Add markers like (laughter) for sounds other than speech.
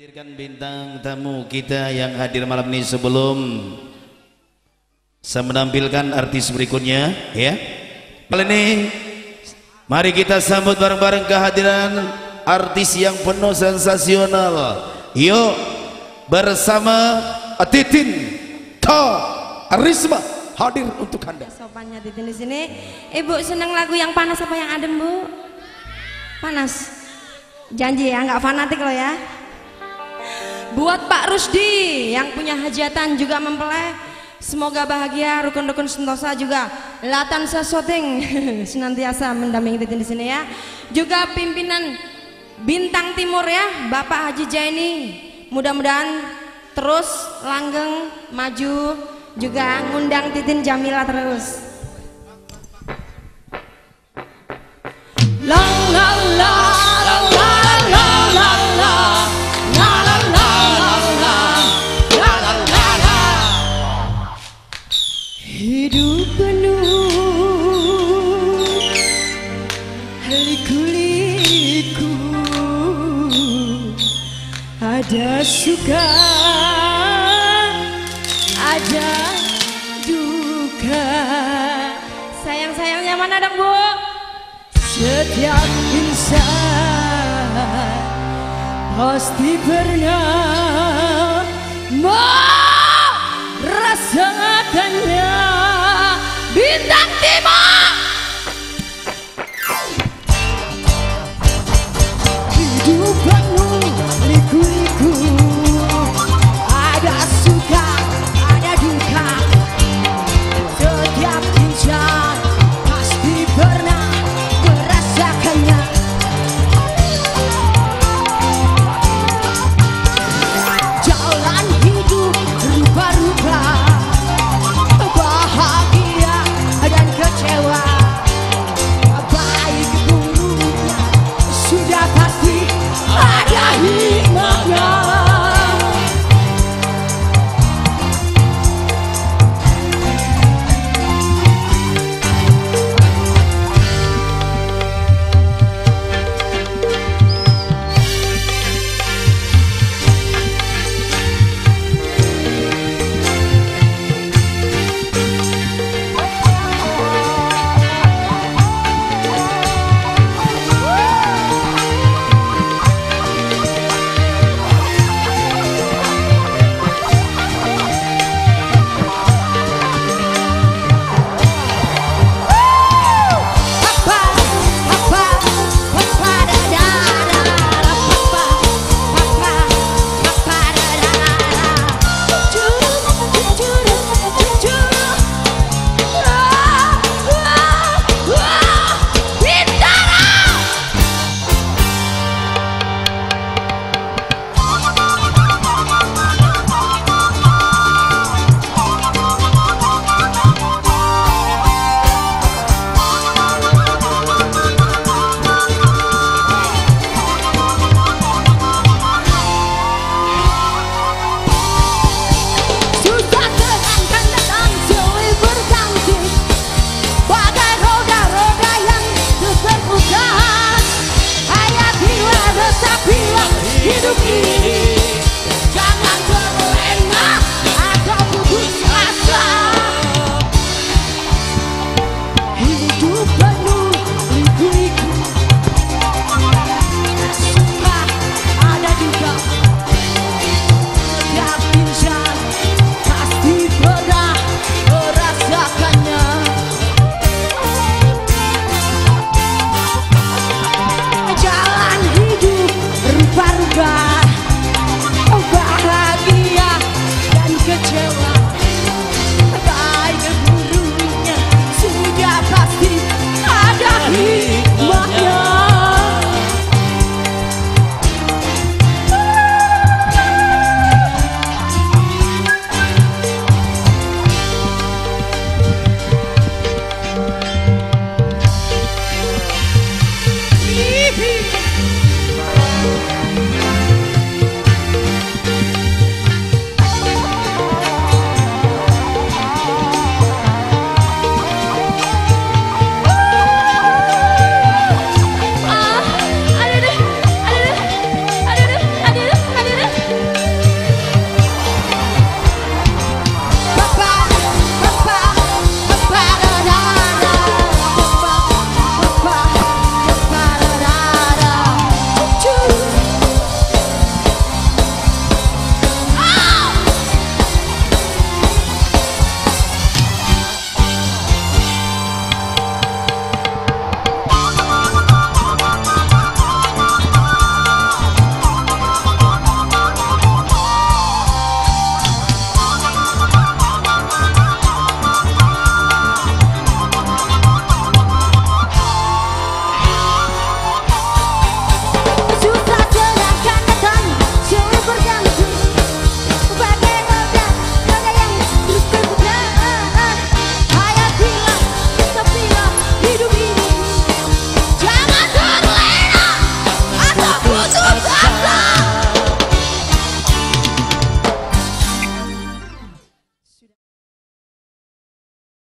Hadirkan bintang tamu kita yang hadir malam ini sebelum saya menampilkan artis berikutnya ya. Ini mari kita sambut bareng-bareng kehadiran artis yang penuh sensasional. Yuk bersama Titin Ta Arisma hadir untuk Anda. Sopannya Titin di sini. Ibu senang lagu yang panas apa yang adem, Bu? Panas. Janji ya, nggak fanatik loh ya. Buat Pak Rusdi yang punya hajatan juga mempelai, semoga bahagia, rukun-rukun sentosa juga latan sesuting (laughs) senantiasa mendampingi Titin di sini ya. Juga pimpinan Bintang Timur ya, Bapak Haji Jaini. Mudah-mudahan terus langgeng maju juga ngundang Titin Jamila terus. La penuh liku-liku Ada suka Ada duka Sayang-sayangnya mana dong bu? Setiap insan pasti pernah